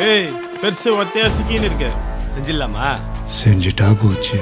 ஏய் பெருசு ஒத்தையா சிக்கின்னு இருக்க. செஞ்சிடலாமா? செஞ்சுட்டா போச்சு.